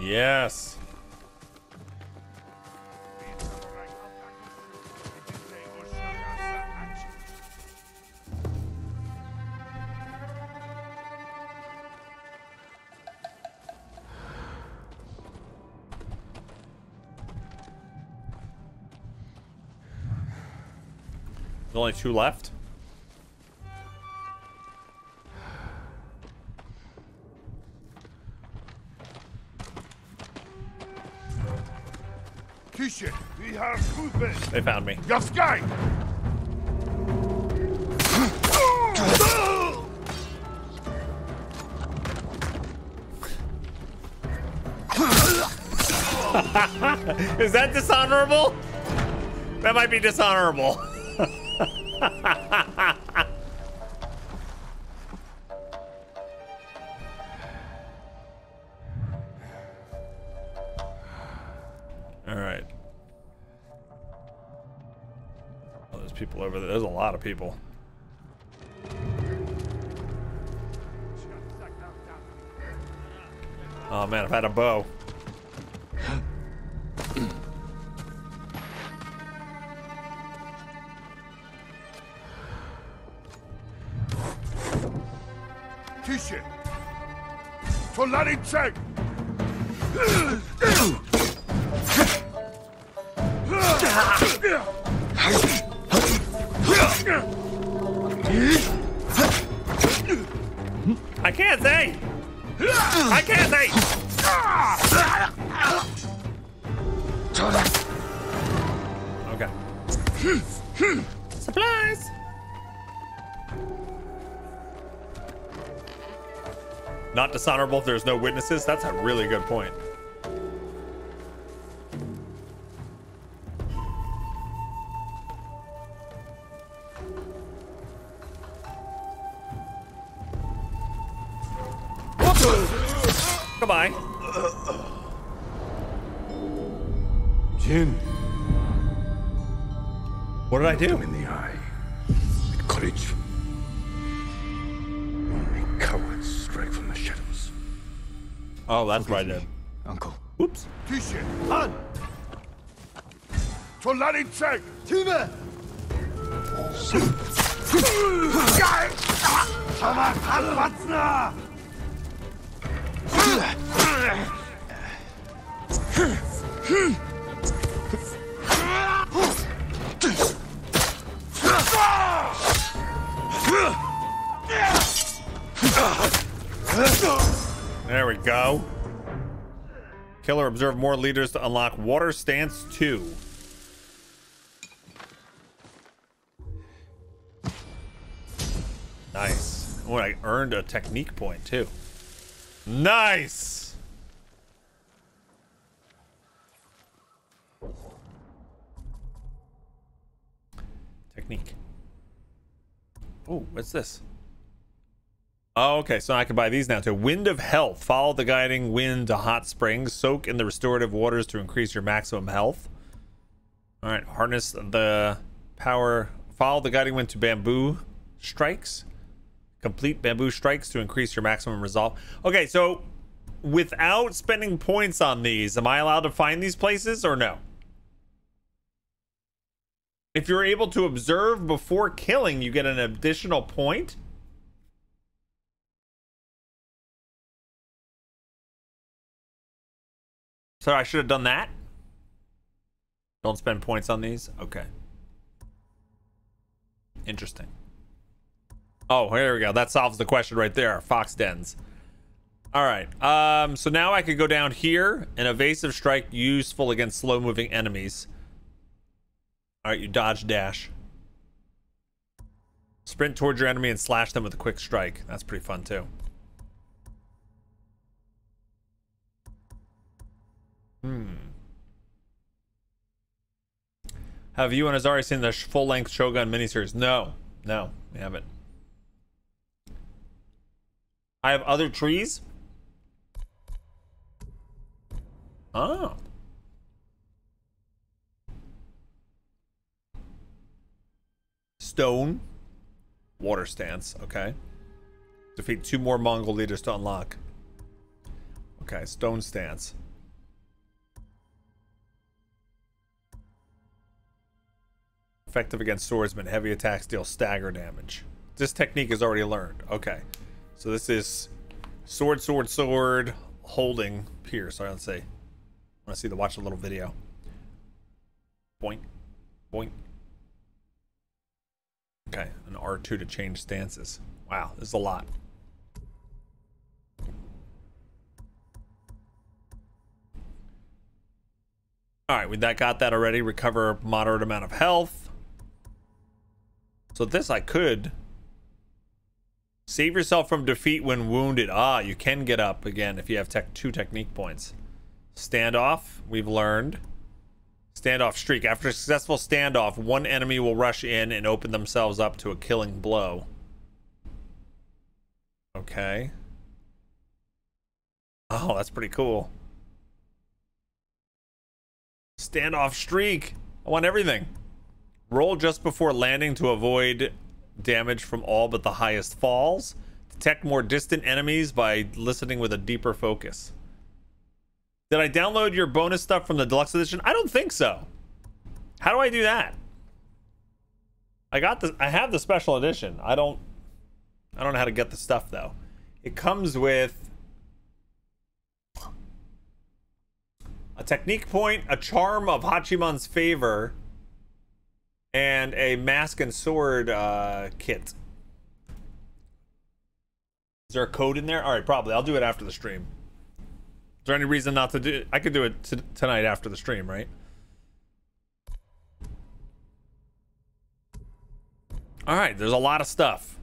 Yes. There's only two left. They found me. Ska! Is that dishonorable? That might be dishonorable. people. Oh man, I've had a bow. Tische! Solarice! I dishonorable if there's no witnesses. That's a really good point. Goodbye. Jin, What did I do? in the eye. With courage. Oh, that's what I did. Uncle. Oops. Tische, an! Solarice! Time! Sama Albatna! There we go. Killer observe more leaders to unlock water stance 2. Nice. Oh, I earned a technique point too. Nice. Technique. Oh, what's this? Oh, okay. So I can buy these now too. Wind of Health. Follow the guiding wind to hot springs. Soak in the restorative waters to increase your maximum health. All right. Harness the power. Follow the guiding wind to bamboo strikes. Complete bamboo strikes to increase your maximum resolve. Okay, so without spending points on these, am I allowed to find these places or no? If you're able to observe before killing, you get an additional point. So I should have done that. Don't spend points on these. Okay. Interesting. Oh, here we go. That solves the question right there. Fox dens. All right. Um. So now I could go down here. An evasive strike useful against slow-moving enemies. All right. You dodge dash. Sprint towards your enemy and slash them with a quick strike. That's pretty fun too. Hmm. Have you and Azari seen the full-length Shogun miniseries? No, no, we haven't. I have other trees. Oh. Stone. Water stance. Okay. Defeat two more Mongol leaders to unlock. Okay, stone stance. Effective against swordsmen. Heavy attacks deal stagger damage. This technique is already learned. Okay. So this is sword, sword, sword, holding pierce. Sorry, let's see. I want to see the watch a little video. Boink. Boink. Okay, an R2 to change stances. Wow, this is a lot. Alright, we that got that already. Recover moderate amount of health. So this I could. Save yourself from defeat when wounded. Ah, you can get up again if you have tech two technique points. Standoff, we've learned. Standoff streak. After a successful standoff, one enemy will rush in and open themselves up to a killing blow. Okay. Oh, that's pretty cool. Standoff streak. I want everything. Roll just before landing to avoid damage from all but the highest falls. Detect more distant enemies by listening with a deeper focus. Did I download your bonus stuff from the deluxe edition? I don't think so. How do I do that? I got the I have the special edition. I don't I don't know how to get the stuff though. It comes with a technique point, a charm of Hachiman's favor, and a mask and sword uh, kit. Is there a code in there? All right, probably. I'll do it after the stream. Is there any reason not to do it? I could do it tonight after the stream, right? All right, there's a lot of stuff.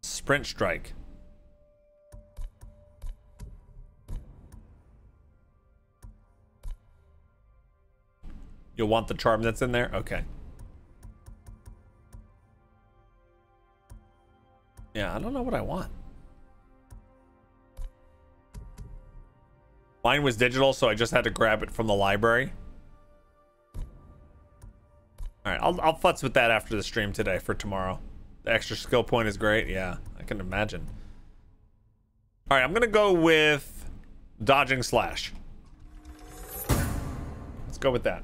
Sprint strike. You'll want the charm that's in there? Okay. Yeah, I don't know what I want. Mine was digital, so I just had to grab it from the library. All right, I'll, I'll futz with that after the stream today for tomorrow. The extra skill point is great. Yeah, I can imagine. All right, I'm going to go with dodging slash. Let's go with that.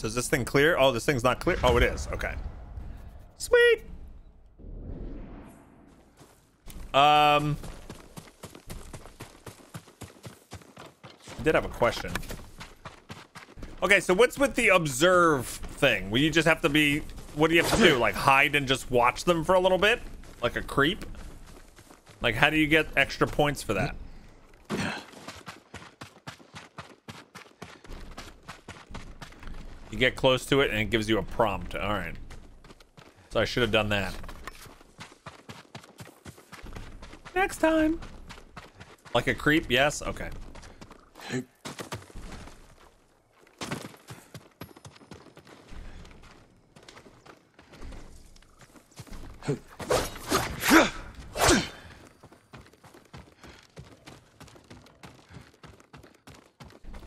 So is this thing clear? Oh, this thing's not clear. Oh, it is. Okay. Sweet. Um, I did have a question. Okay, so what's with the observe thing? Will you just have to be, what do you have to do? Like hide and just watch them for a little bit? Like a creep? Like how do you get extra points for that? Get close to it and it gives you a prompt. All right. So I should have done that. Next time. Like a creep? Yes? Okay.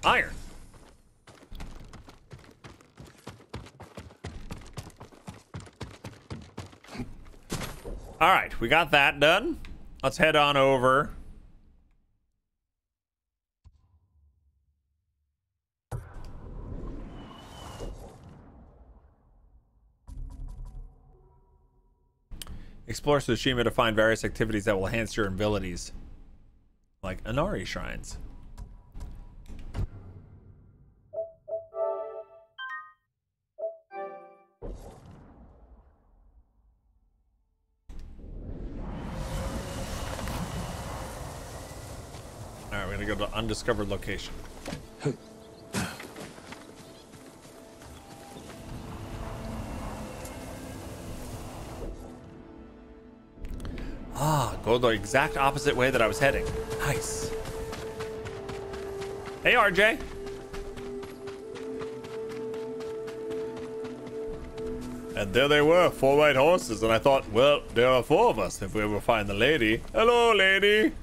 Iron. All right, we got that done. Let's head on over. Explore Tsushima to find various activities that will enhance your abilities, like Inari shrines. Undiscovered location. ah, go the exact opposite way that I was heading. Nice. Hey, RJ. And there they were, four white horses, and I thought, well, there are four of us if we ever find the lady. Hello, lady.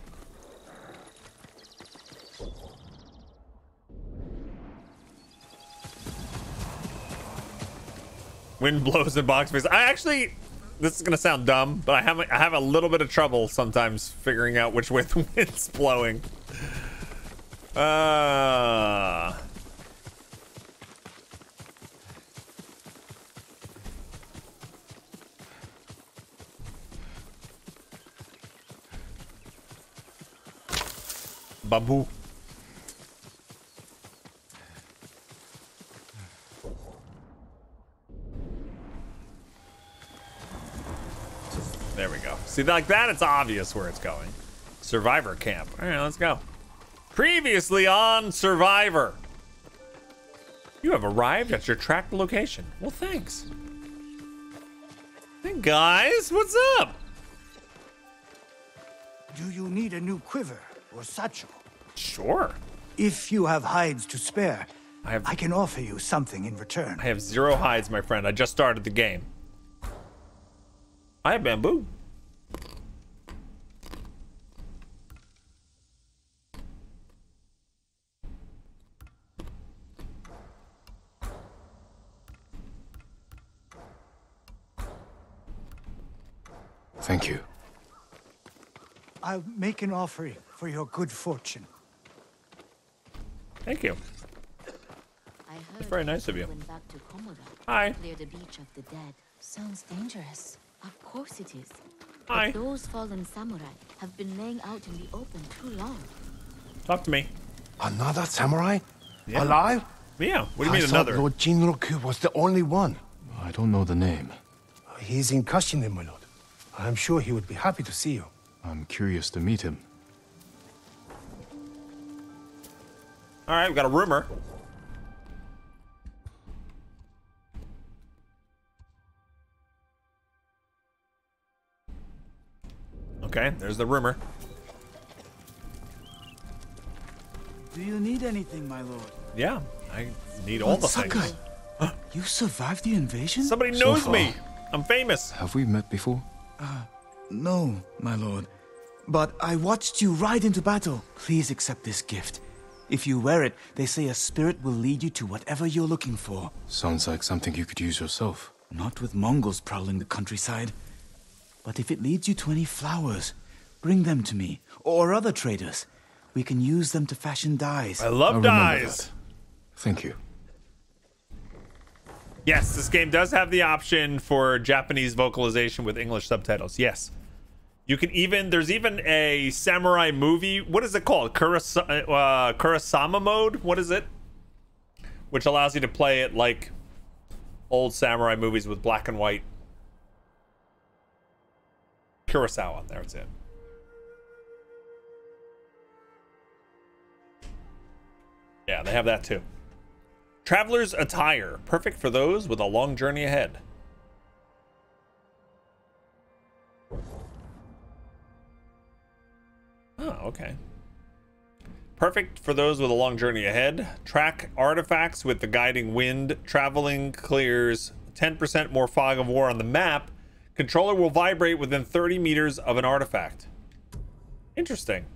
Wind blows in box face. I actually, this is gonna sound dumb, but I have I have a little bit of trouble sometimes figuring out which way the wind's blowing. Uh. Babu. There we go. See, like that, it's obvious where it's going. Survivor camp. All right, let's go. Previously on Survivor. You have arrived at your tracked location. Well, thanks. Hey, guys, what's up? Do you need a new quiver or satchel? Sure. If you have hides to spare, I have I can offer you something in return. I have zero hides, my friend. I just started the game. I have bamboo. Thank you. I'll make an offering for your good fortune. Thank you. I heard very nice of you. Went back to Komoda. Hi. Clear the beach of the dead. Sounds dangerous. Of course it is. Hi. But those fallen samurai have been laying out in the open too long. Talk to me. Another samurai? Yeah. Alive? Yeah. What do you I mean thought another? Lord Jinroku was the only one. I don't know the name. He's in Kashine, my lord. I'm sure he would be happy to see you. I'm curious to meet him. All right, we got a rumor. Okay, there's the rumor. Do you need anything, my lord? Yeah, I need all the Sakai, things. you survived the invasion? Somebody knows far. me. I'm famous. Have we met before? Uh, no, my lord. But I watched you ride into battle. Please accept this gift. If you wear it, they say a spirit will lead you to whatever you're looking for. Sounds like something you could use yourself. Not with Mongols prowling the countryside. But if it leads you to any flowers, bring them to me, or other traders. We can use them to fashion dyes. I love I'll dyes. that. Thank you. Yes, this game does have the option for Japanese vocalization with English subtitles. Yes. You can even, there's even a samurai movie. What is it called? Kurasa, uh, Kurasama mode? What is it? Which allows you to play it like old samurai movies with black and white. Kurosawa, there's it. Yeah, they have that too. Traveler's attire, perfect for those with a long journey ahead. Oh, okay. Perfect for those with a long journey ahead. Track artifacts with the guiding wind. Traveling clears 10% more fog of war on the map. Controller will vibrate within 30 meters of an artifact. Interesting.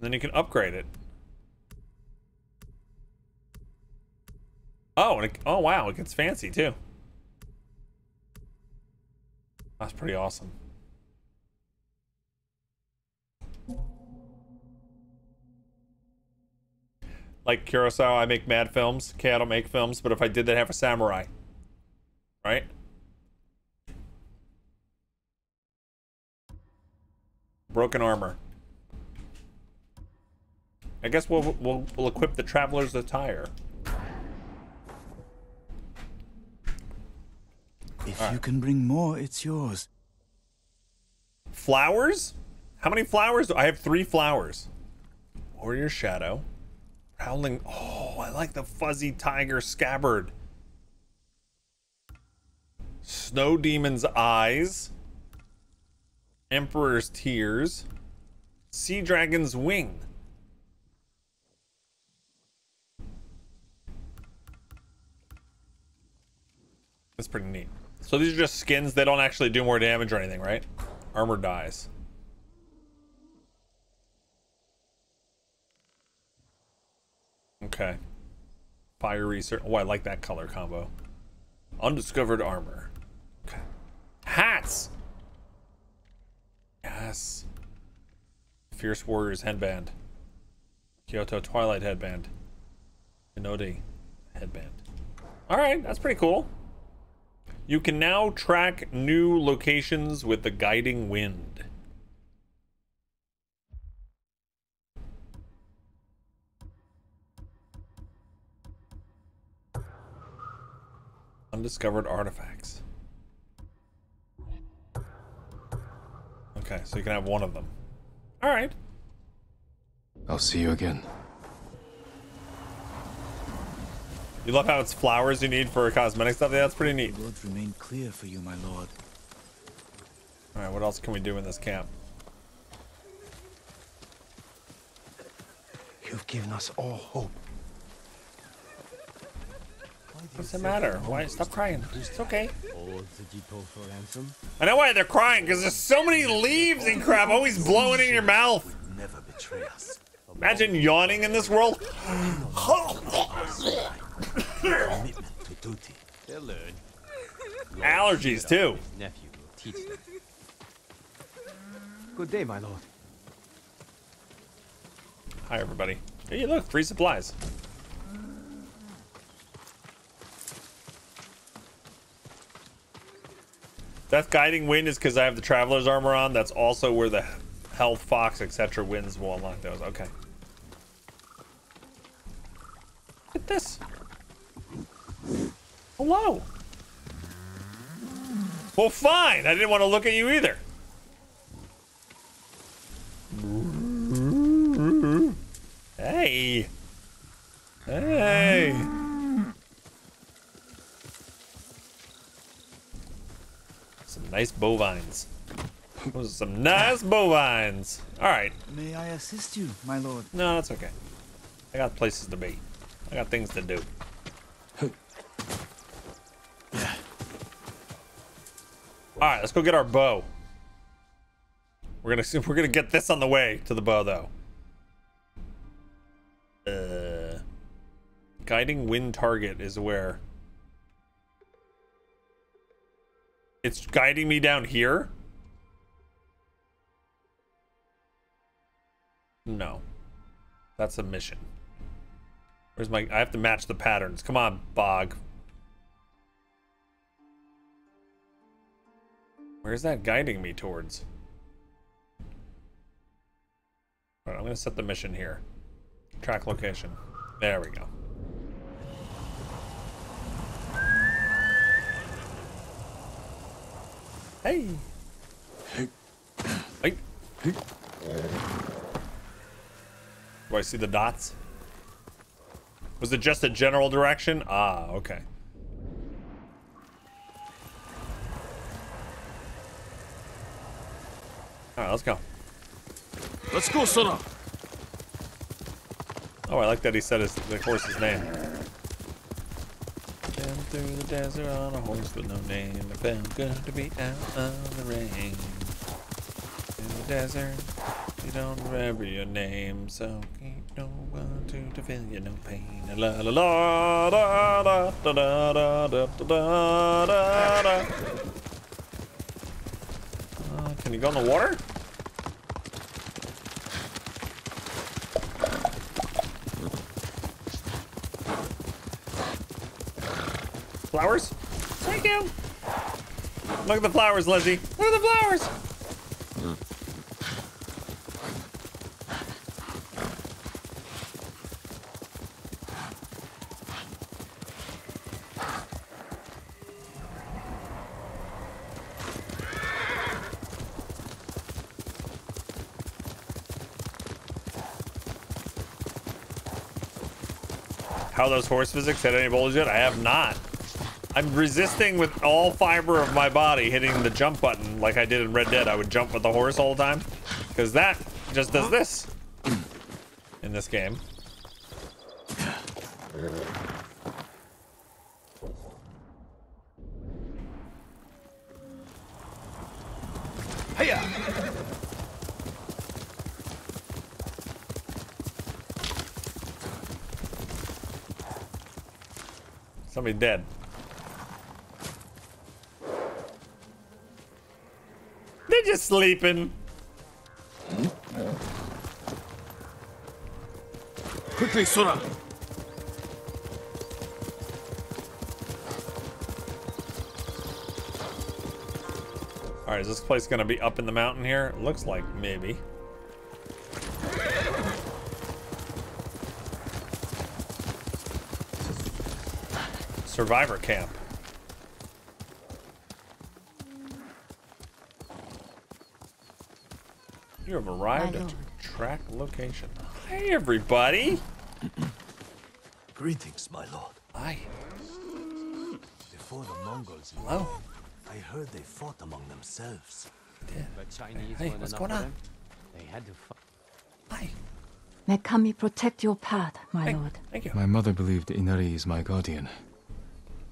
Then you can upgrade it. Oh, and it, oh wow, it gets fancy too. That's pretty awesome. Like Kurosawa, I make mad films. Okay, I don't make films, but if I did that, have a samurai. Right? Broken armor. I guess we'll we'll, we'll equip the traveler's attire. If you can bring more, it's yours. Flowers? How many flowers? do I have three flowers. Warrior Shadow. Prowling. Oh, I like the fuzzy tiger scabbard. Snow Demon's Eyes. Emperor's Tears. Sea Dragon's Wing. That's pretty neat. So these are just skins. They don't actually do more damage or anything, right? Armor dies. Okay. Fiery cir- Oh, I like that color combo. Undiscovered armor. Okay. Hats! Yes. Fierce Warriors headband. Kyoto Twilight headband. Inodi headband. Alright, that's pretty cool. You can now track new locations with the guiding wind. Undiscovered artifacts. Okay, so you can have one of them. All right. I'll see you again. You love how it's flowers you need for cosmetic stuff? Yeah, that's pretty neat. The road remained clear for you, my lord. All right, what else can we do in this camp? You've given us all hope. What's the matter? Why? Stop crying. It's okay. I know why they're crying, because there's so many leaves and crap always blowing in your mouth. Never betray us. Imagine yawning in this world. Commitment to duty. Allergies, too. Nephew will teach them. Good day, my lord. Hi, everybody. Hey, look, free supplies. That guiding wind is because I have the traveler's armor on. That's also where the health, fox, etc. winds will unlock those. Okay. Look at this. Hello. Well, fine. I didn't want to look at you either. Hey. Hey. Nice bovines. Those are some nice bovines. All right. May I assist you, my lord? No, that's okay. I got places to be. I got things to do. All right, let's go get our bow. We're gonna we're gonna get this on the way to the bow though. Uh, guiding wind target is where. It's guiding me down here. No, that's a mission. Where's my? I have to match the patterns. Come on, Bog. Where's that guiding me towards? All right, I'm gonna set the mission here. Track location. There we go. Hey. Hey. hey! Do I see the dots? Was it just a general direction? Ah, okay. All right, let's go. Let's go, Sora. Oh, I like that he said his the horse's name. Down through the desert on a horse with no name. It felt good to be out of the rain. In the desert, you don't remember your name, so keep no one to, to feel you no pain. La la la da da da da da da da da da. Uh, can you go in the water? Flowers? Thank you. Look at the flowers, Lizzie. Look at the flowers. How those horse physics hit any yet? I have not. I'm resisting with all fiber of my body hitting the jump button like I did in Red Dead. I would jump with the horse all the time. Because that just does this in this game. Hiya! Somebody dead. They're just sleeping. Quickly, Sora! All right, is this place gonna be up in the mountain here? Looks like maybe. Survivor camp. You have arrived at your track location. Hey, everybody. Greetings, my lord. Hi. Before the Mongols, Hello. I heard they fought among themselves. But Chinese Hey, weren't what's enough going on? them. They had to fight. Hi. May Kami protect your path, my Hey, lord. Thank you. My mother believed Inari is my guardian.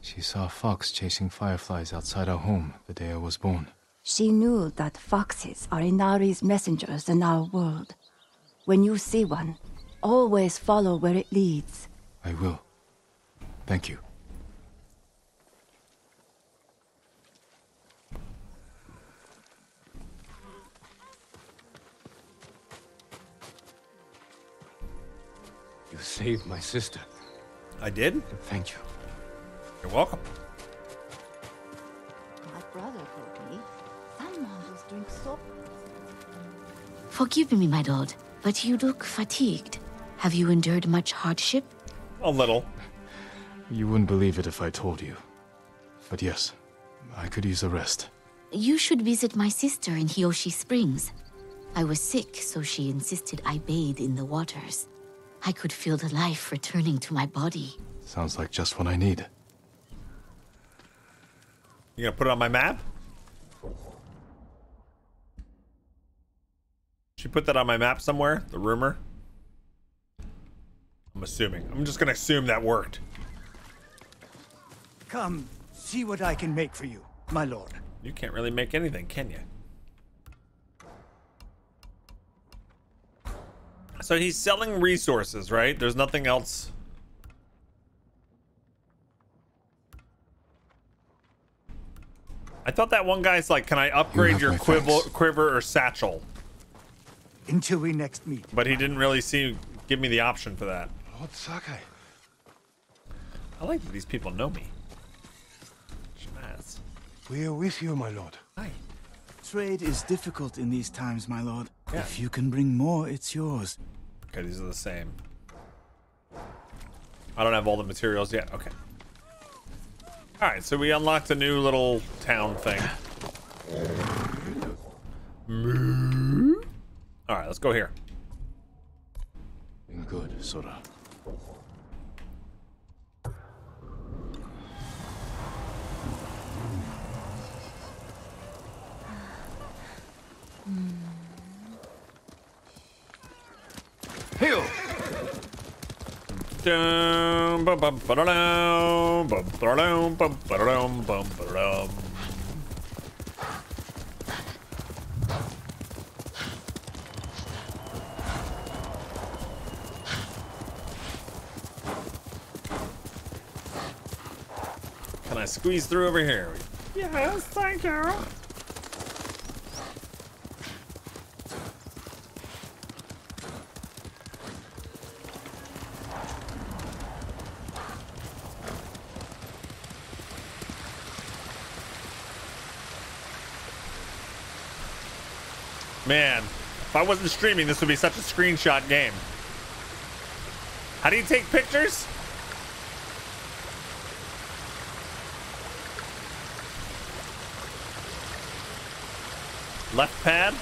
She saw a fox chasing fireflies outside our home the day I was born. She knew that foxes are Inari's messengers in our world. When you see one, always follow where it leads. I will. Thank you. You saved my sister. I did. Thank you. You're welcome. Forgive me, my lord, but you look fatigued. Have you endured much hardship? A little. You wouldn't believe it if I told you. But yes, I could use a rest. You should visit my sister in Hiyoshi Springs. I was sick, so she insisted I bathe in the waters. I could feel the life returning to my body. Sounds like just what I need. You gonna put it on my map? Put that on my map somewhere? The rumor? I'm assuming. I'm just gonna assume that worked. Come, see what I can make for you, my lord. You can't really make anything, can you? So he's selling resources, right? There's nothing else. I thought that one guy's like, can I upgrade have your quiver, quiver or satchel? Until we next meet. But he didn't really see give me the option for that. Lord Sakai. I like that these people know me. Schmaz. We are with you, my lord. Hi. Trade is difficult in these times, my lord. Yeah. If you can bring more, it's yours. Okay, these are the same. I don't have all the materials yet. Okay. All right, so we unlocked a new little town thing. All right, let's go here. Good, Sora. Hail! Dum, bum, bum, ba-da-dum, bum, ba-da-dum, bum, ba-da-dum, bum, ba-da-dum. Can I squeeze through over here? Yes, thank you. Man, if I wasn't streaming, this would be such a screenshot game. How do you take pictures? Left pad?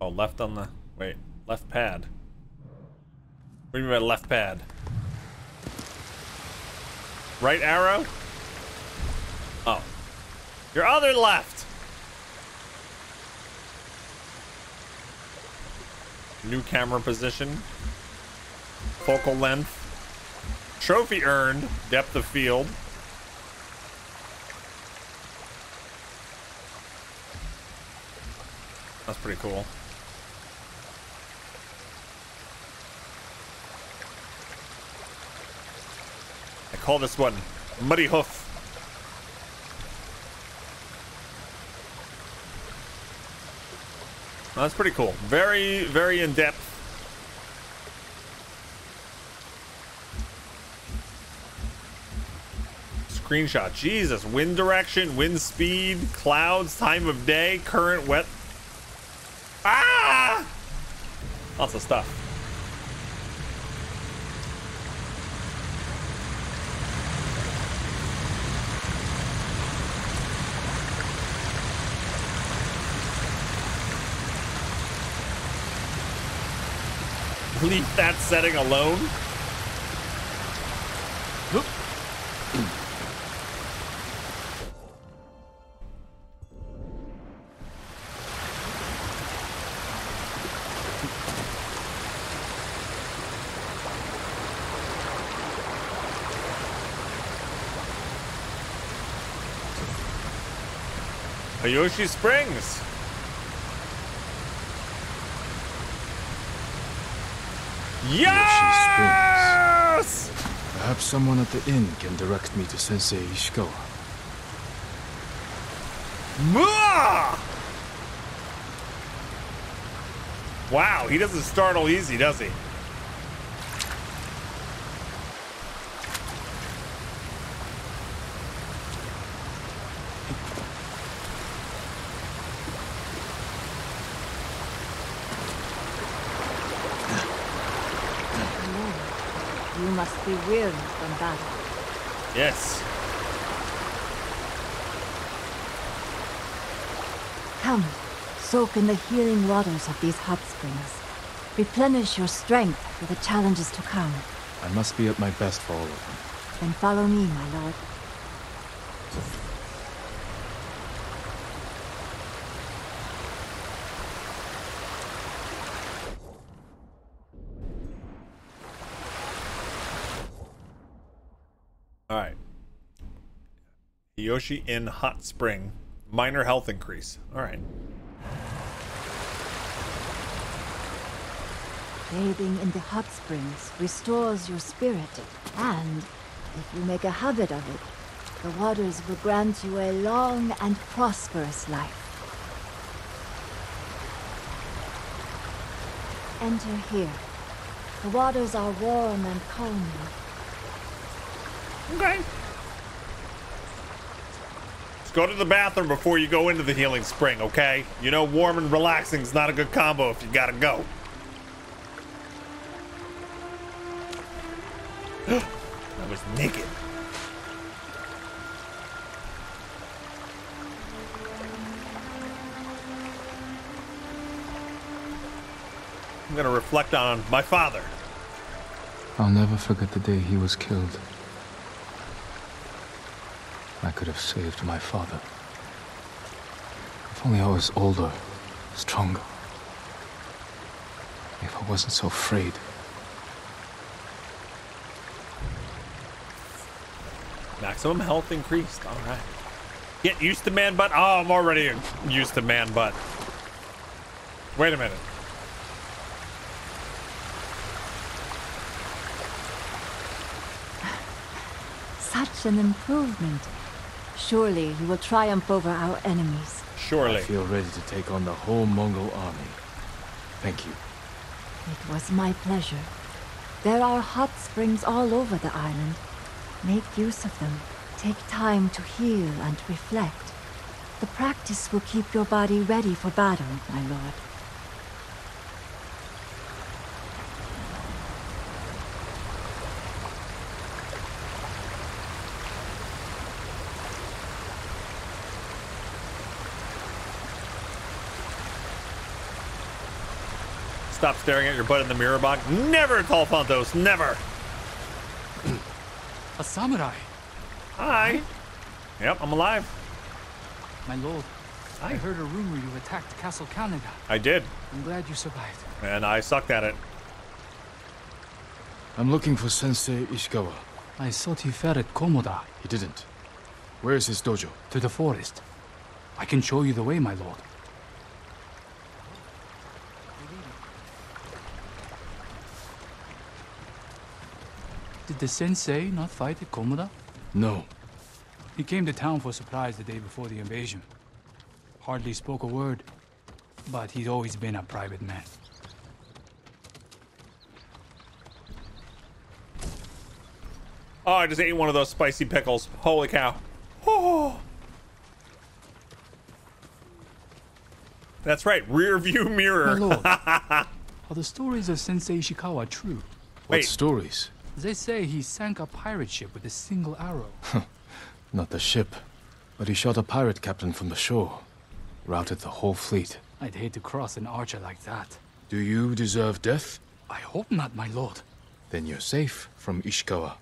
Oh, left on the... Wait, left pad. What do you mean by left pad? Right arrow? Oh. Your other left! New camera position. Focal length. Trophy earned. Depth of field. Pretty cool. I call this one Muddy Hoof. That's pretty cool. Very, very in depth. Screenshot. Jesus. Wind direction, wind speed, clouds, time of day, current, wet. Ah! Lots of stuff. Leave that setting alone. Hiyoshi Springs. Yes! Perhaps someone at the inn can direct me to Sensei Ishikawa. Mwah! Wow, he doesn't startle easy, does he? You must be weary from battle. Yes. Come, soak in the healing waters of these hot springs. Replenish your strength for the challenges to come. I must be at my best for all of them. Then follow me, my lord. All right. Yoshi in Hot Spring. Minor health increase. All right. Bathing in the hot springs restores your spirit, and if you make a habit of it, the waters will grant you a long and prosperous life. Enter here. The waters are warm and calming. Okay. Go to the bathroom before you go into the healing spring, okay? You know, warm and relaxing is not a good combo if you gotta go. I was naked. I'm gonna reflect on my father. I'll never forget the day he was killed. I could have saved my father. If only I was older, stronger. If I wasn't so afraid. Maximum health increased. All right. Get used to man butt. Oh, I'm already used to man butt. Wait a minute. Such an improvement. Surely you will triumph over our enemies. Surely. I feel ready to take on the whole Mongol army. Thank you. It was my pleasure. There are hot springs all over the island. Make use of them. Take time to heal and reflect. The practice will keep your body ready for battle, my lord. Stop staring at your butt in the mirror box. Never, Talfontos. Never. A samurai. Hi. Yep, I'm alive. My lord, I heard a rumor you attacked Castle Kaneda. I did, I'm glad you survived. and I sucked at it. I'm looking for Sensei Ishikawa. I thought he fell at Komoda. He didn't. Where is his dojo? To the forest. I can show you the way, my lord. Did the sensei not fight at Komoda? No. He came to town for supplies the day before the invasion. Hardly spoke a word, but he's always been a private man. Oh, I just ate one of those spicy pickles. Holy cow. Oh. That's right, rear view mirror. My lord, are the stories of Sensei Ishikawa true? What Wait. stories? They say he sank a pirate ship with a single arrow. Not the ship, but he shot a pirate captain from the shore. Routed the whole fleet. I'd hate to cross an archer like that. Do you deserve death? I hope not, my lord. Then you're safe from Ishikawa.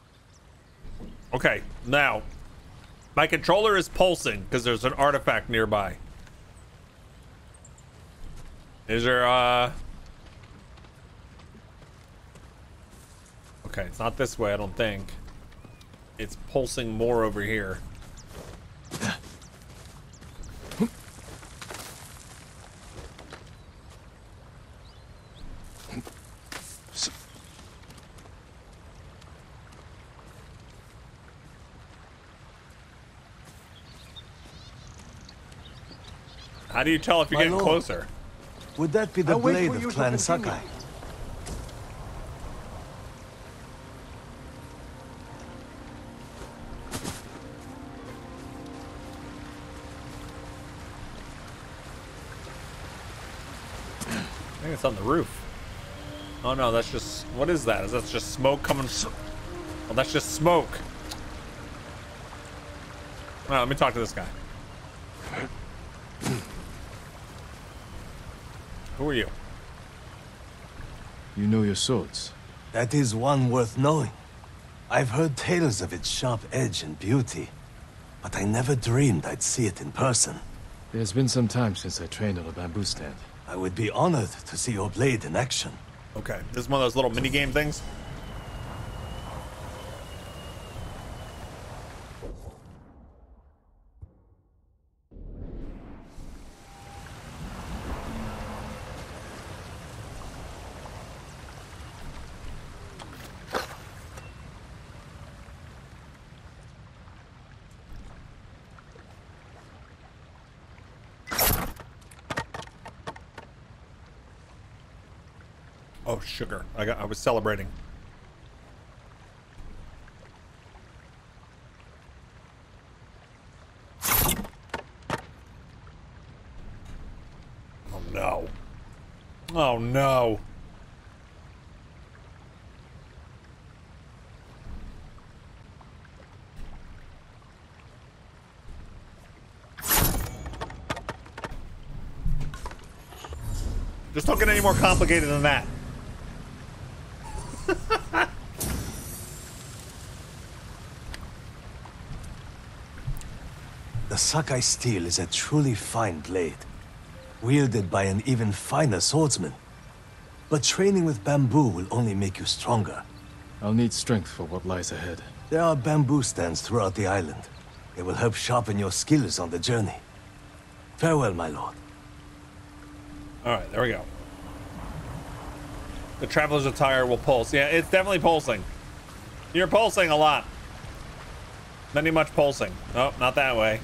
Okay, now, my controller is pulsing because there's an artifact nearby. Is there, uh... Okay, it's not this way, I don't think. It's pulsing more over here. How do you tell if you're My getting lord. closer? Would that be the I'll blade of to Clan continue. Sakai? I on the roof. Oh no, that's just what is that? Is that just smoke coming? Oh, that's just smoke. Well, let me talk to this guy. Who are you? You know your swords. That is one worth knowing. I've heard tales of its sharp edge and beauty, but I never dreamed I'd see it in person. There's been some time since I trained on a bamboo stand. I would be honored to see your blade in action. Okay, this is one of those little mini game things. Oh, sugar. I got. I was celebrating. Oh no. Oh no. Just don't get any more complicated than that. The Sakai steel is a truly fine blade, wielded by an even finer swordsman. But training with bamboo will only make you stronger. I'll need strength for what lies ahead. There are bamboo stands throughout the island. They will help sharpen your skills on the journey. Farewell, my lord. All right, there we go. The traveler's attire will pulse. Yeah, it's definitely pulsing. You're pulsing a lot. Not any much pulsing. Oh, not that way.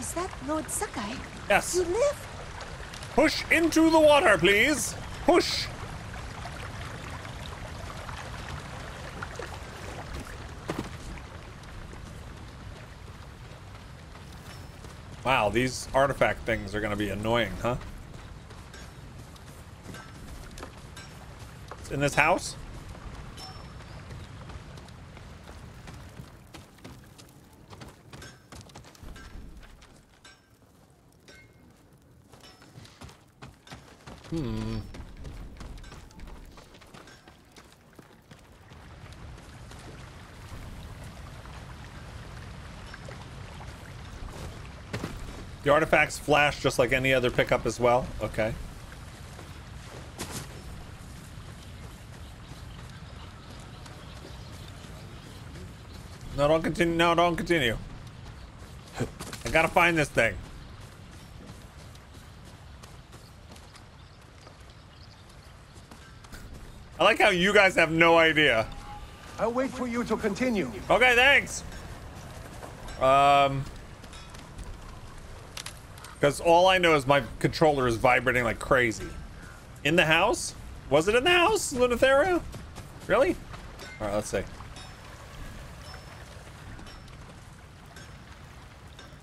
Is that Lord Sakai? Yes. You live? Push into the water, please. Push. Wow, these artifact things are going to be annoying, huh? It's in this house? Hmm. The artifacts flash just like any other pickup as well. Okay. No, don't continue. No, don't continue. I gotta find this thing. I like how you guys have no idea. I'll wait for you to continue. Okay, thanks. Um, because all I know is my controller is vibrating like crazy. In the house? Was it in the house, Lunatheria? Really? All right, let's see.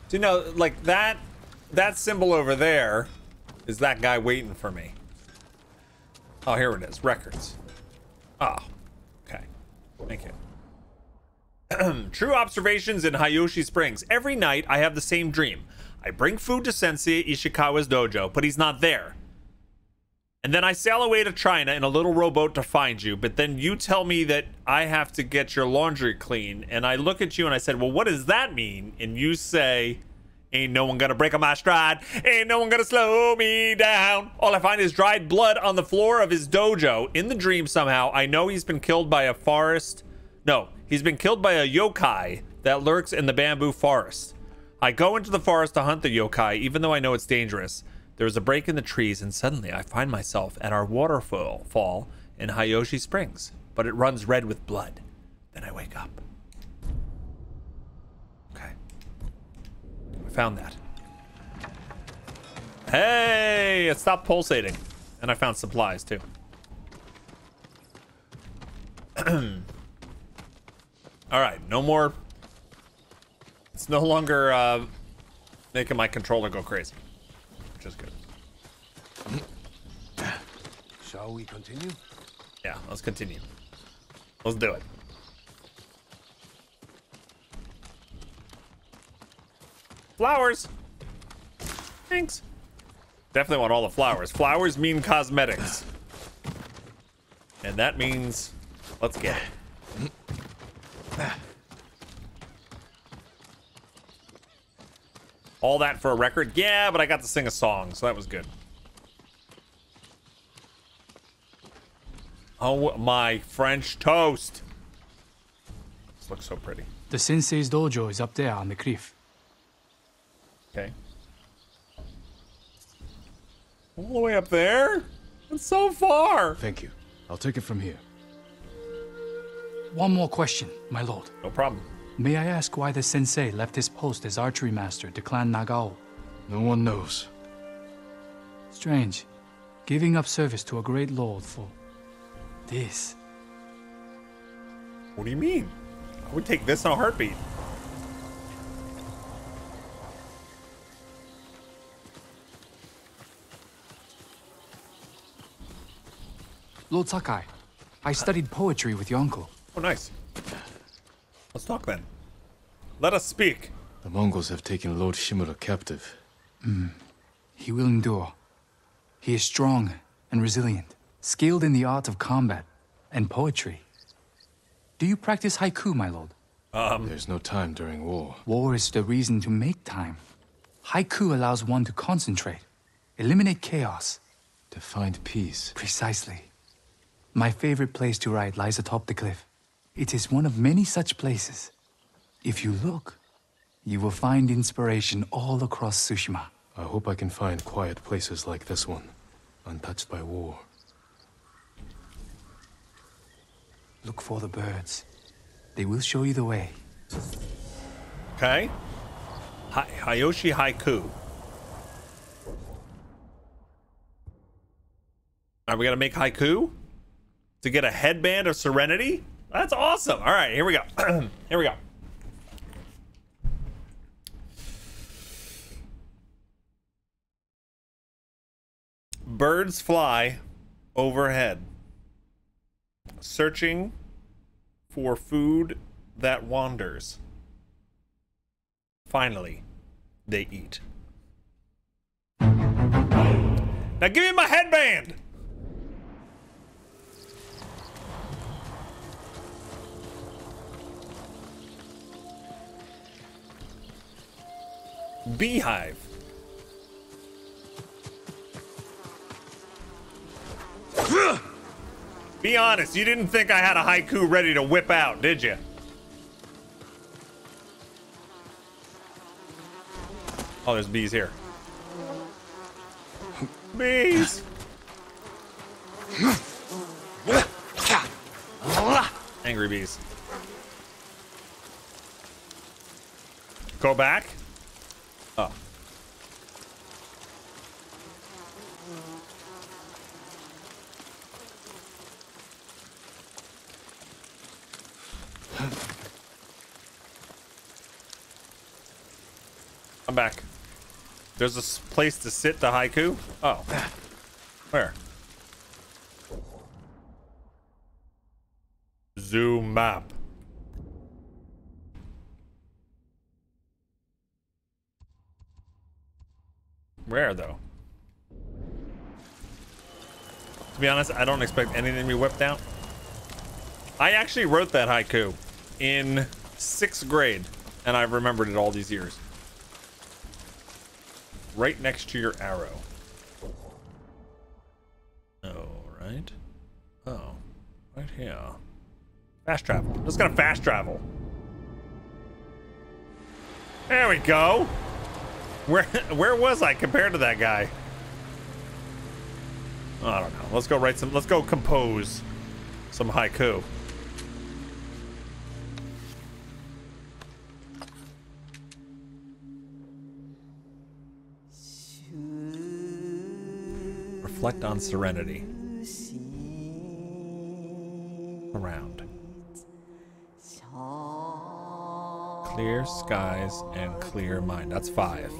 So, you know, like that, that symbol over there is that guy waiting for me. Oh, here it is. Records. Oh, okay. Thank you. True observations in Hiyoshi Springs. Every night, I have the same dream. I bring food to Sensei Ishikawa's dojo, but he's not there. And then I sail away to China in a little rowboat to find you, but then you tell me that I have to get your laundry clean. And I look at you and I said, Well, what does that mean? And you say, Ain't no one gonna break on my stride. Ain't no one gonna slow me down. All I find is dried blood on the floor of his dojo. In the dream, somehow, I know he's been killed by a forest. No, he's been killed by a yokai that lurks in the bamboo forest. I go into the forest to hunt the yokai, even though I know it's dangerous. There's a break in the trees, and suddenly I find myself at our waterfall fall in Hiyoshi Springs, but it runs red with blood. Then I wake up. Okay. I found that. Hey, it stopped pulsating. And I found supplies too. All right, no more. It's no longer uh, making my controller go crazy, which is good. Shall we continue? Yeah, let's continue. Let's do it. Flowers. Thanks. Definitely want all the flowers. Flowers mean cosmetics. And that means, let's get it. All that for a record? Yeah, but I got to sing a song, so that was good. Oh, my French toast. This looks so pretty. The sensei's dojo is up there on the cliff. Okay. All the way up there? That's so far. Thank you. I'll take it from here. One more question, my lord. No problem. May I ask why the sensei left his post as archery master to Clan Nagao? No one knows. Strange. Giving up service to a great lord for this. What do you mean? I would take this in a heartbeat. Lord Sakai, I studied poetry with your uncle. Oh, nice. Let's talk then. Let us speak. The Mongols have taken Lord Shimura captive. Hmm. He will endure. He is strong and resilient, skilled in the art of combat and poetry. Do you practice haiku, my lord? Um, There's no time during war. War is the reason to make time. Haiku allows one to concentrate, eliminate chaos. To find peace. Precisely. My favorite place to write lies atop the cliff. It is one of many such places. If you look, you will find inspiration all across Tsushima. I hope I can find quiet places like this one, untouched by war. Look for the birds. They will show you the way. Okay. Hi Hiyoshi Haiku. Are we gonna make haiku to get a headband of serenity? That's awesome. All right, here we go. here we go. Birds fly overhead, searching for food that wanders. Finally, they eat. Now give me my headband! Beehive. Be honest, you didn't think I had a haiku ready to whip out, did you? Oh, there's bees here. Bees! Angry bees. Go back? Oh. I'm back. There's a place to sit the haiku? Oh. Where? Zoom map. Where though? To be honest, I don't expect anything to be whipped out. I actually wrote that haiku in sixth grade, and I've remembered it all these years. Right next to your arrow. Oh, right. Oh, right here. Fast travel. Just gonna fast travel. There we go. Where where was I compared to that guy? I don't know. Let's go write some. Let's go compose some haiku. Reflect on serenity. Around. Clear skies and clear mind. That's five.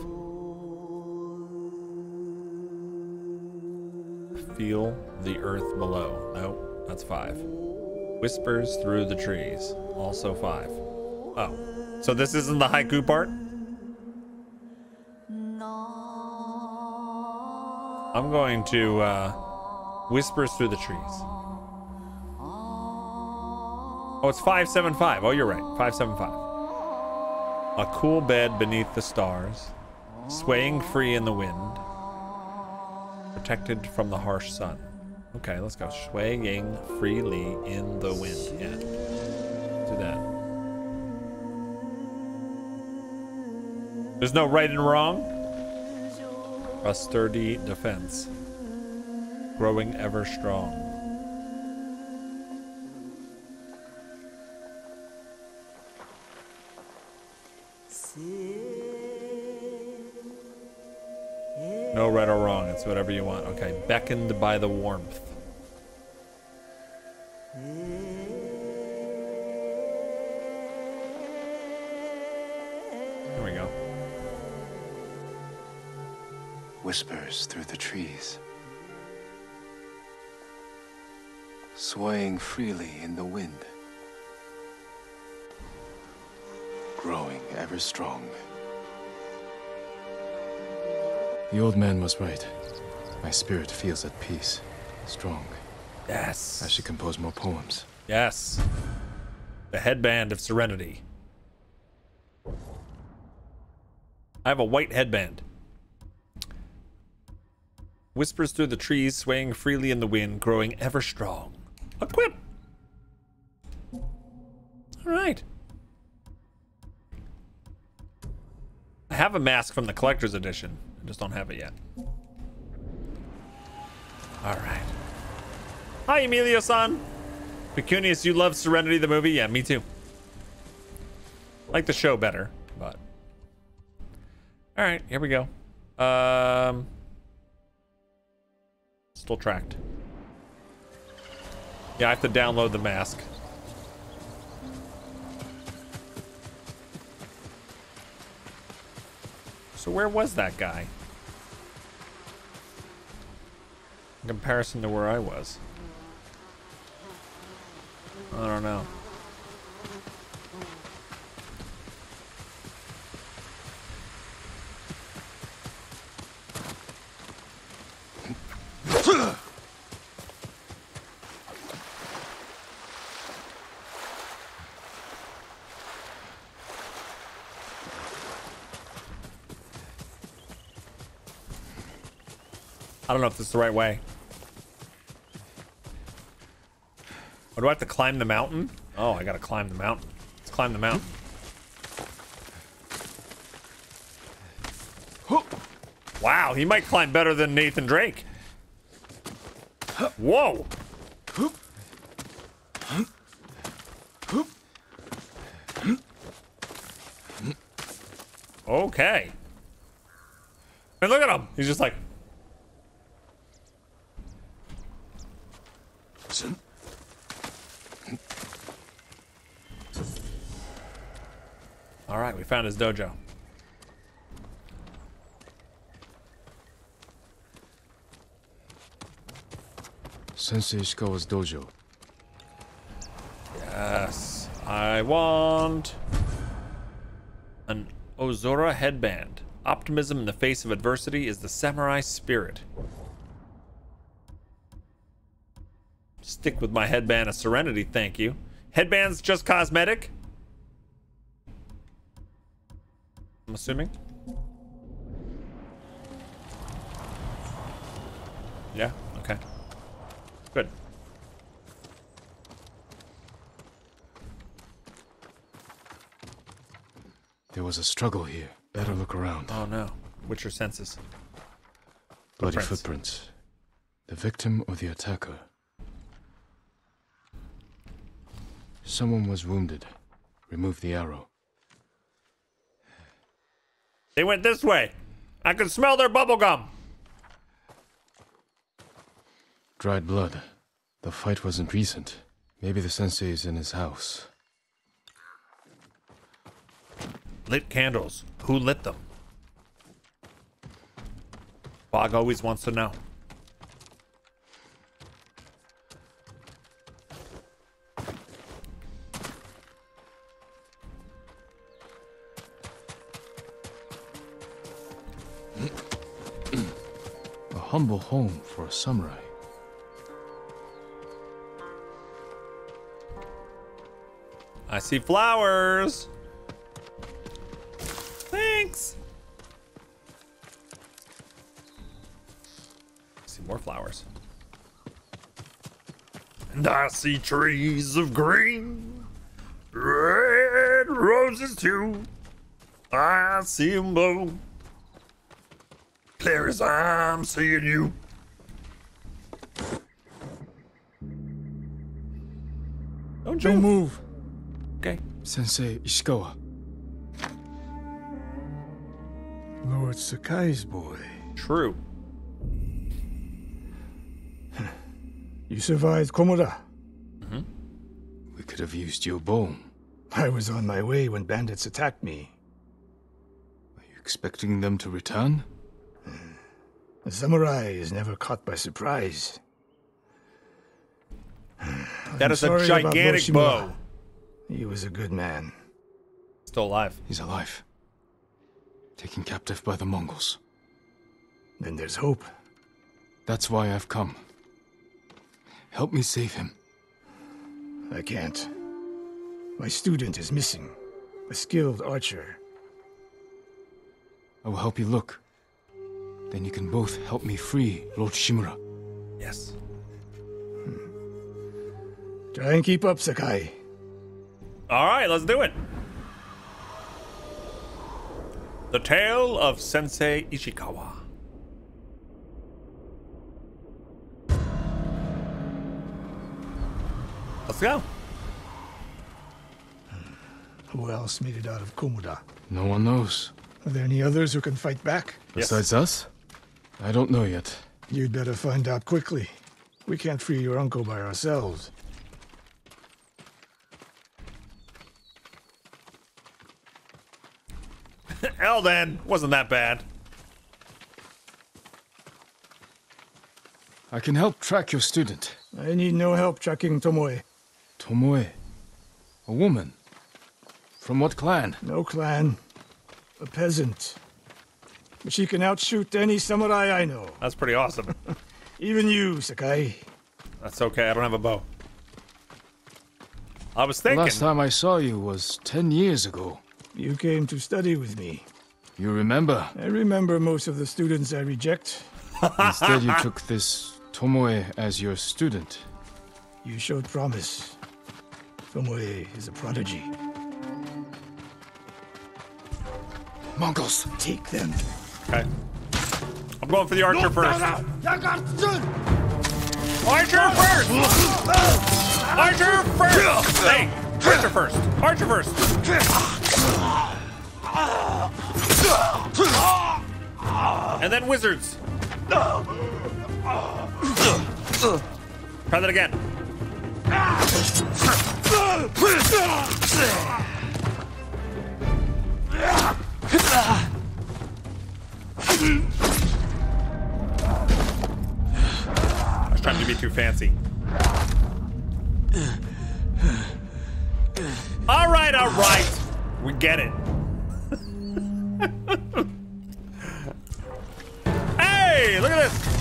Feel the earth below. Nope, that's five. Whispers through the trees. Also five. Oh. So this isn't the haiku part? I'm going to uh, whispers through the trees. Oh, it's 575. Oh, you're right. 575. A cool bed beneath the stars, swaying free in the wind, protected from the harsh sun. Okay, let's go. Swaying freely in the wind. Yeah. Do that. There's no right and wrong. A sturdy defense. Growing ever strong. No right or wrong. It's whatever you want. Okay. Beckoned by the warmth. There we go. Whispers through the trees. Swaying freely in the wind. Ever strong. The old man was right. My spirit feels at peace. Strong. Yes. I should compose more poems. Yes. The headband of serenity. I have a white headband. Whispers through the trees, swaying freely in the wind, growing ever strong. Mask from the collector's edition. I just don't have it yet. Alright. Hi, Emilio-san! Pecunious, you love Serenity the movie? Yeah, me too. Like the show better, but... Alright, here we go. Um... Still tracked. Yeah, I have to download the mask. So where was that guy? In comparison to where I was. I don't know. I don't know if this is the right way. Oh, do I have to climb the mountain? Oh, I gotta climb the mountain. Let's climb the mountain. Wow, he might climb better than Nathan Drake. Whoa. Okay. And look at him. He's just like. Listen. All right, we found his dojo. Sensei Ishikawa's dojo. Yes. I want an Ozora headband. Optimism in the face of adversity is the samurai spirit. Stick with my headband of serenity, thank you. Headband's just cosmetic? Assuming. Yeah, okay. Good. There was a struggle here. Better look around. Oh no. What's your senses? Bloody Footprints. footprints. The victim or the attacker? Someone was wounded. Remove the arrow. They went this way. I can smell their bubblegum. Dried blood. The fight wasn't recent. Maybe the sensei is in his house. Lit candles. Who lit them? Bog always wants to know. Humble home for a samurai. I see flowers. Thanks. I see more flowers. And I see trees of green, red roses too. I see 'em blow, clear as I'm seeing you. Don't Don't move. Okay. Sensei Ishikawa. Lord Sakai's boy. True. You survived Komoda. Mm-hmm. We could have used your bow. I was on my way when bandits attacked me. Are you expecting them to return? A samurai is never caught by surprise. That I'm is a gigantic bow. He was a good man. Still alive. He's alive. Taken captive by the Mongols. Then there's hope. That's why I've come. Help me save him. I can't. My student is missing. A skilled archer. I will help you look. Then you can both help me free Lord Shimura. Yes. Hmm. Try and keep up, Sakai. All right, let's do it. The Tale of Sensei Ishikawa. Let's go. Who else made it out of Komoda? No one knows. Are there any others who can fight back? Besides us? I don't know yet. You'd better find out quickly. We can't free your uncle by ourselves. Hell then, wasn't that bad. I can help track your student. I need no help tracking Tomoe. Tomoe. A woman. From what clan? No clan. A peasant. But she can outshoot any samurai I know. That's pretty awesome. Even you, Sakai. That's okay. I don't have a bow. I was The thinking. last time I saw you was ten years ago. You came to study with me. You remember? I remember most of the students I reject. Instead, you took this Tomoe as your student. You showed promise. Tomoe is a prodigy. Mongols! Take them. Okay. I'm going for the archer first. Archer first! Archer first! Hey, archer first. Archer first. And then wizards. Try that again. I was trying to be too fancy. All right, all right. We get it. hey, look at this.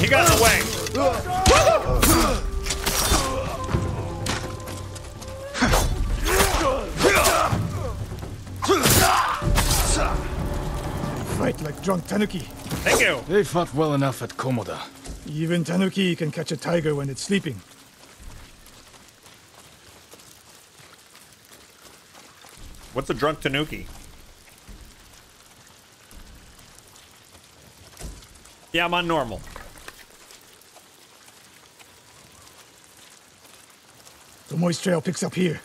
He got in the. Fight like drunk Tanuki. Thank you. They fought well enough at Komoda. Even Tanuki can catch a tiger when it's sleeping. What's a drunk tanuki? Yeah, I'm on normal. The moist trail picks up here.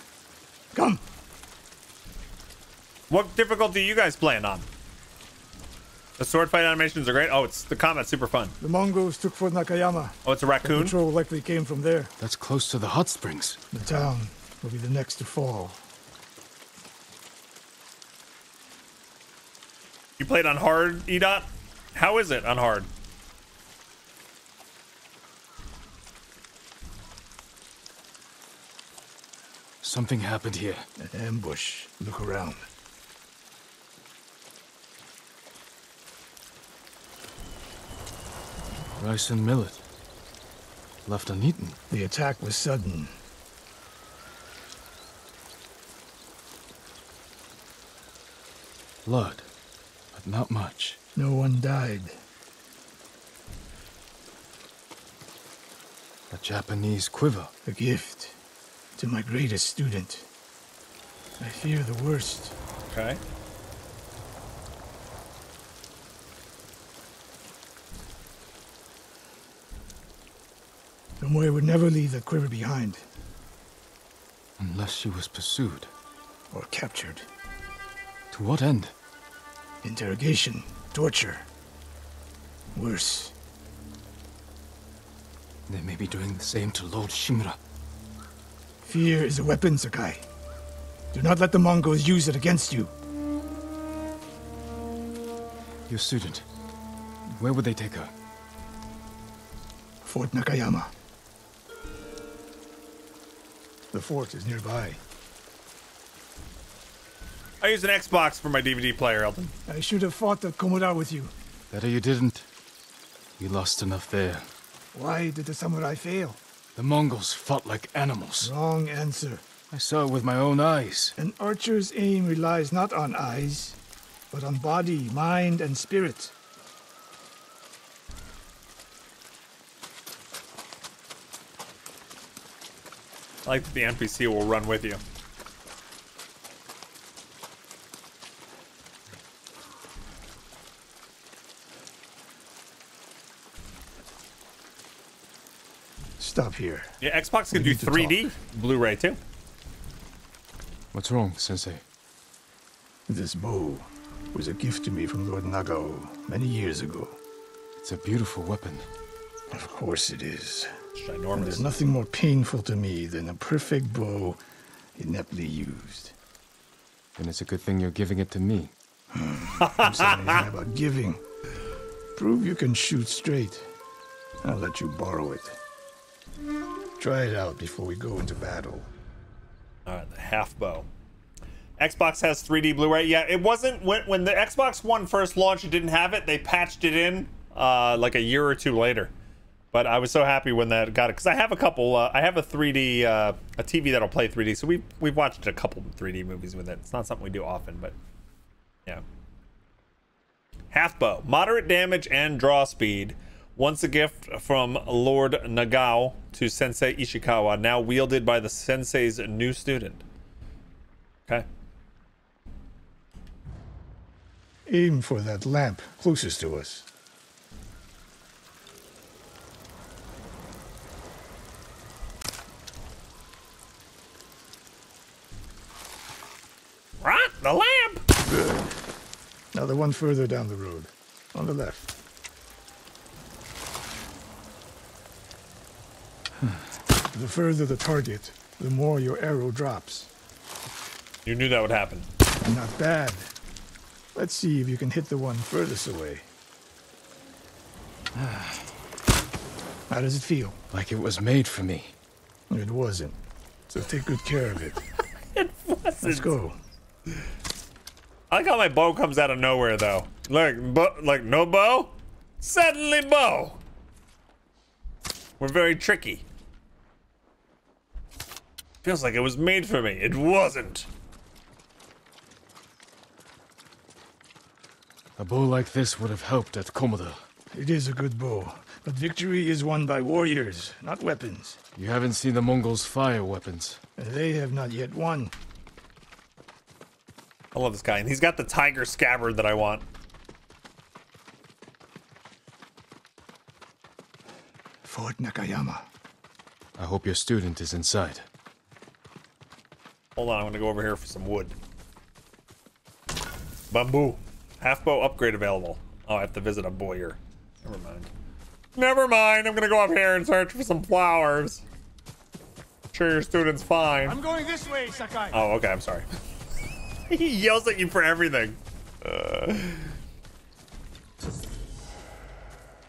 Come. What difficulty you guys playing on? The sword fight animations are great. Oh, it's the combat's super fun. The Mongols took Fort Nakayama. Oh, it's a raccoon? The raccoon. patrol likely came from there. That's close to the hot springs. The town will be the next to fall. You played on hard, Edot? How is it on hard? Something happened here. An ambush. Look around. Rice and millet. Left uneaten. The attack was sudden. Blood, but not much. No one died. A Japanese quiver. A gift to my greatest student. I fear the worst. Okay. Tomoe would never leave that quiver behind. Unless she was pursued. Or captured. To what end? Interrogation. Torture. Worse. They may be doing the same to Lord Shimura. Fear is a weapon, Sakai. Do not let the Mongols use it against you. Your student. Where would they take her? Fort Nakayama. The fort is nearby. I use an Xbox for my DVD player, Elton. I should have fought at Komoda with you. Better you didn't. You lost enough there. Why did the samurai fail? The Mongols fought like animals. Wrong answer. I saw it with my own eyes. An archer's aim relies not on eyes, but on body, mind, and spirit. Like that the NPC will run with you. Stop here. Yeah, Xbox can do 3D Blu-ray too. What's wrong, Sensei? This bow was a gift to me from Lord Nagao many years ago. It's a beautiful weapon. Of course it is. It's And there's nothing more painful to me than a perfect bow ineptly used. Then it's a good thing you're giving it to me. I'm saying anything about giving. Prove you can shoot straight. I'll let you borrow it. Try it out before we go into battle. All right, the half bow. Xbox has 3D Blu-ray. Yeah, it wasn't when when the Xbox One first launched. It didn't have it. They patched it in uh, like a year or two later. But I was so happy when that got it because I have a couple. Uh, I have a 3D uh, a TV that'll play 3D. So we've we've watched a couple 3D movies with it. It's not something we do often, but yeah. Half bow, moderate damage and draw speed. Once a gift from Lord Nagao to Sensei Ishikawa, now wielded by the sensei's new student. Okay. Aim for that lamp closest to us. Right, the lamp. Good. Now the one further down the road. On the left. the further the target, the more your arrow drops. You knew that would happen. Not bad. Let's see if you can hit the one furthest away. How does it feel? Like it was made for me. It wasn't. So take good care of it. it wasn't. Let's go. I like how my bow comes out of nowhere, though. Look, bo- like no bow, suddenly bow. We're very tricky. Feels like it was made for me. It wasn't. A bow like this would have helped at Komoda. It is a good bow, but victory is won by warriors, not weapons. You haven't seen the Mongols fire weapons. They have not yet won. I love this guy, and he's got the tiger scabbard that I want. Fort Nakayama. I hope your student is inside. Hold on, I'm gonna go over here for some wood. Bamboo. Half bow upgrade available. Oh, I have to visit a bowyer. Never mind. Never mind, I'm gonna go up here and search for some flowers. Sure, your student's fine. I'm going this way, Sakai. Oh, okay, I'm sorry. he yells at you for everything. Uh...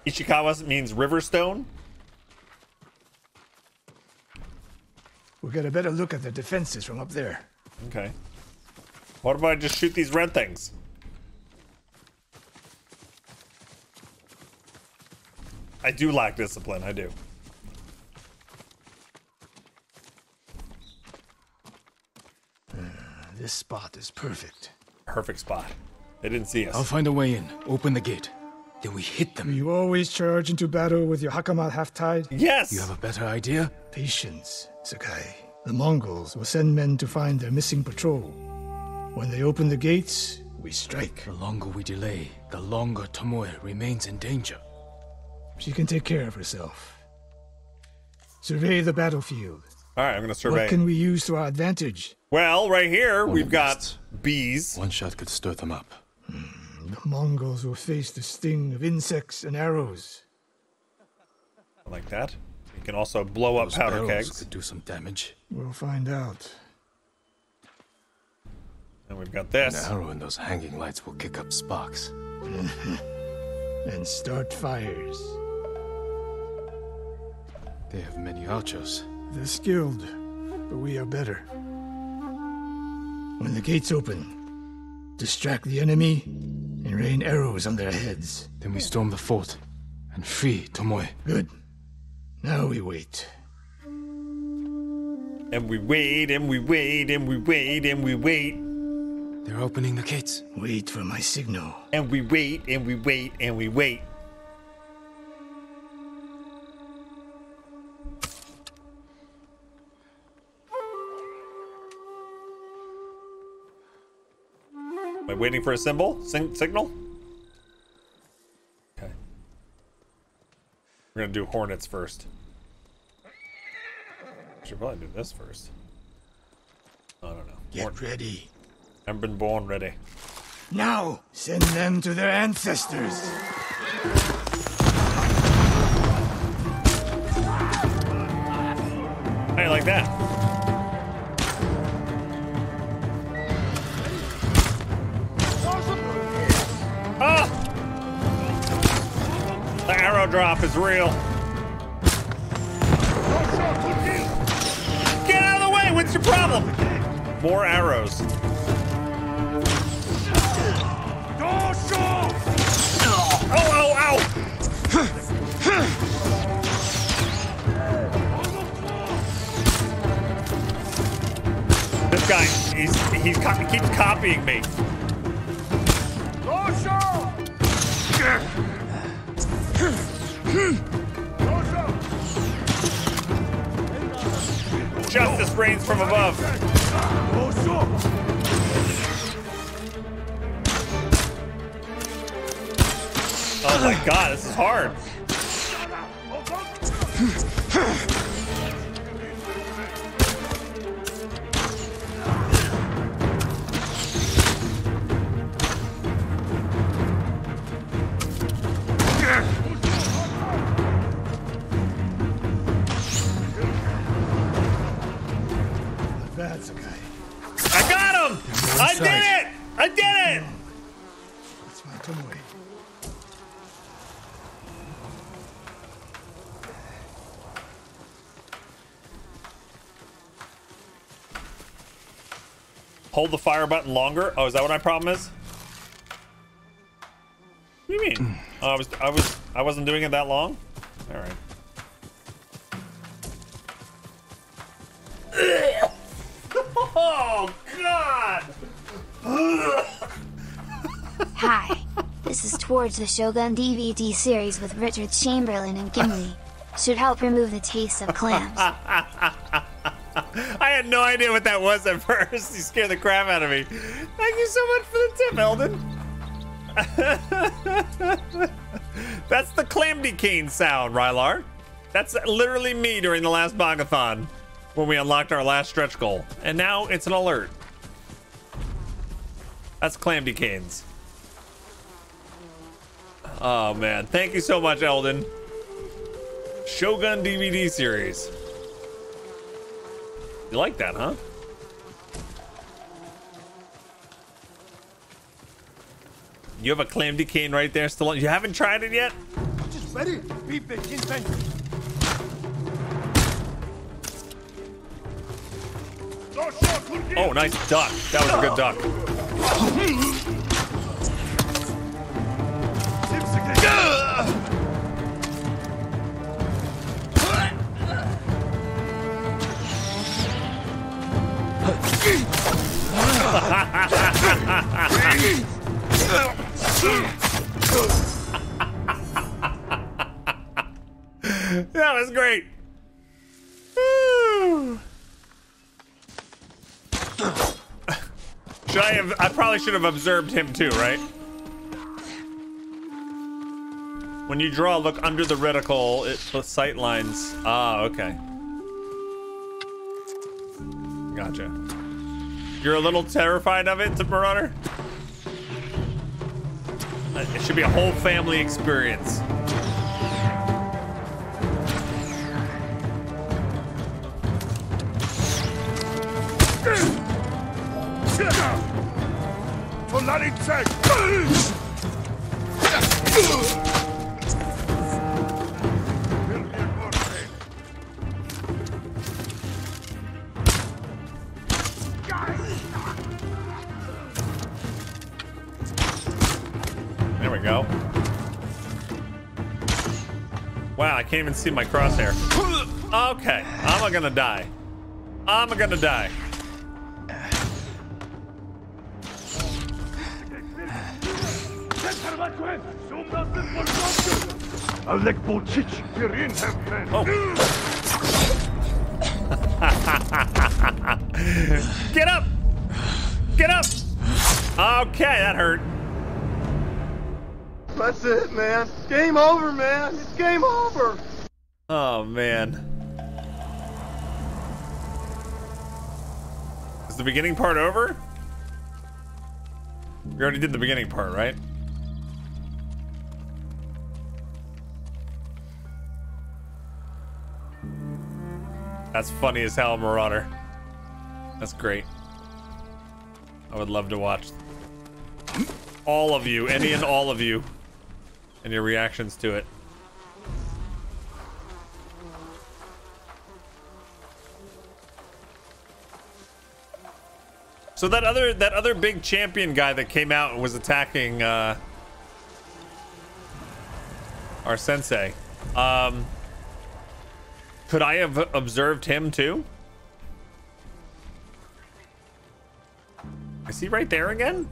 Ishikawa means riverstone. We'll get a better look at the defenses from up there. Okay. What if I just shoot these red things? I do lack discipline, I do. This spot is perfect. Perfect spot. They didn't see us. I'll find a way in. Open the gate. Then we hit them. You always charge into battle with your hakama half-tied? Yes! You have a better idea? Patience, Sakai. The Mongols will send men to find their missing patrol. When they open the gates, we strike. The longer we delay, the longer Tomoe remains in danger. She can take care of herself. Survey the battlefield. All right, I'm gonna survey. What can we use to our advantage? Well, right here we've got bees. One shot could stir them up. Hmm, the Mongols will face the sting of insects and arrows. I like that. You can also blow up Those powder barrels kegs. could do some damage. We'll find out. And we've got this. An this. arrow in those hanging lights will kick up sparks. and start fires. They have many archers. They're skilled, but we are better. When the gates open, distract the enemy and rain arrows on their heads. Then we storm the fort and free Tomoe. Good. Now we wait. And we wait, and we wait, and we wait, and we wait. They're opening the gates. Wait for my signal. And we wait, and we wait, and we wait. Am I waiting for a symbol? Sing signal? Okay. We're gonna do hornets first. Should probably do this first. I don't know. Get Horn- ready. I've been born ready. Now, send them to their ancestors. How you like that? Drop is real. Get out of the way! What's your problem? More arrows. Oh, oh, ow! This guy, he's he's co- he keeps copying me. Justice reigns from above. Oh my god, this is hard. Hold the fire button longer. Oh, is that what my problem is? What do you mean? Mm. Oh, I was I was I wasn't doing it that long? Alright. Oh god! Hi, this is Towards the Shogun DVD series with Richard Chamberlain and Gimli. Should help remove the taste of clams. Had no idea what that was at first. You scared the crap out of me. Thank you so much for the tip, Eldon. That's the clamdy cane sound, Rylar. That's literally me during the last Bogathon when we unlocked our last stretch goal. And now it's an alert. That's clamdy canes. Oh man, thank you so much, Eldon. Shogun DVD series. You like that, huh? You have a clamdy cane right there still on. You haven't tried it yet? Just ready. Beep it, instant. Oh, nice duck. That was a good duck. that was great. Should I have? I probably should have observed him too, right? When you draw, look under the reticle. It the sight lines. Ah, okay. Gotcha. You're a little terrified of it, Marauder? It should be a whole family experience. Can't even see my crosshair. Okay, I'm gonna die. I'm gonna die. Alek Bolchich, Oh. Get up! Get up! Okay, that hurt. That's it, man. Game over, man. It's game over. Oh man. Is the beginning part over? We already did the beginning part, right? That's funny as hell, Marauder. That's great. I would love to watch all of you, any and all of you, and your reactions to it. So that other that other big champion guy that came out and was attacking uh, our sensei, um, could I have observed him too? Is he right there again?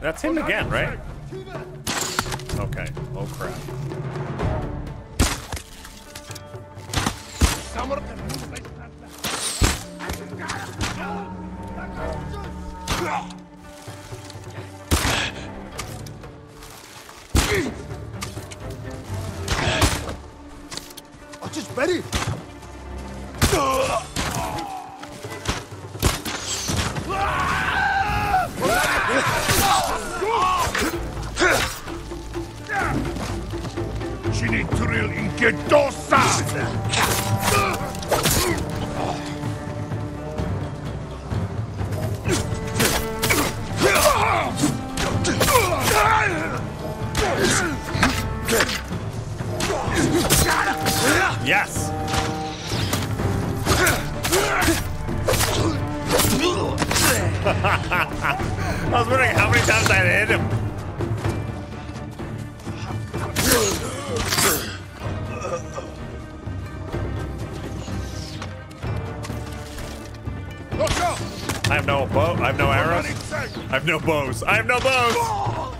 That's him again, right? Okay. Oh crap. Just buried. Chinituril inkedosa! Yes. I was wondering how many times I hit him. I have no bows. I have no bows.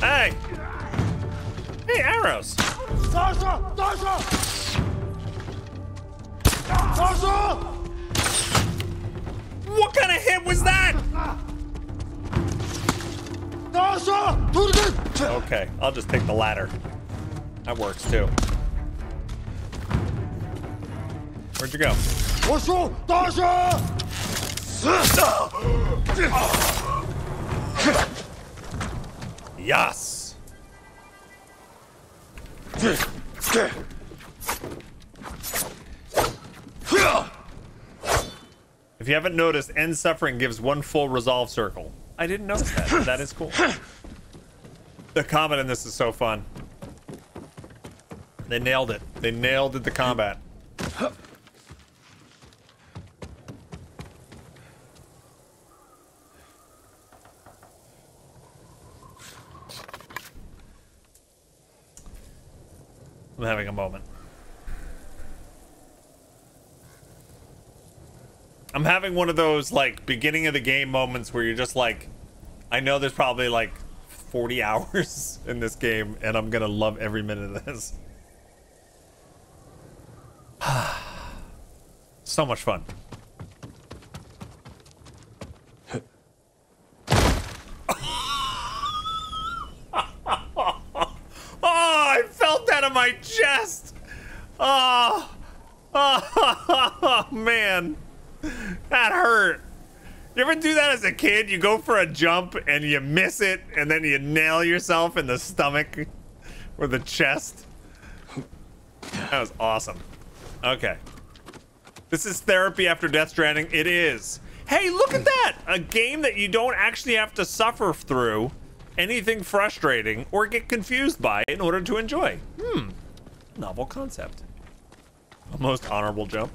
Hey. Hey, arrows. Sasha! Sasha! Sasha! What kind of hit was that? Sasha! Do it again! Okay, I'll just take the ladder. That works too. Where'd you go? Sasha! Sasha! Yes. If you haven't noticed, end suffering gives one full resolve circle. I didn't notice that. That is cool. The combat in this is so fun. They nailed it. They nailed it. The combat. I'm having a moment. I'm having one of those like beginning of the game moments where you're just like, I know there's probably like 40 hours in this game, and I'm gonna love every minute of this. so much fun. oh, I felt that in my chest. Oh, oh, man, that hurt. You ever do that as a kid? You go for a jump and you miss it, and then you nail yourself in the stomach or the chest. That was awesome. Okay. This is therapy after Death Stranding. It is. Hey, look at that! A game that you don't actually have to suffer through anything frustrating or get confused by in order to enjoy. Hmm. Novel concept. A most honorable jump.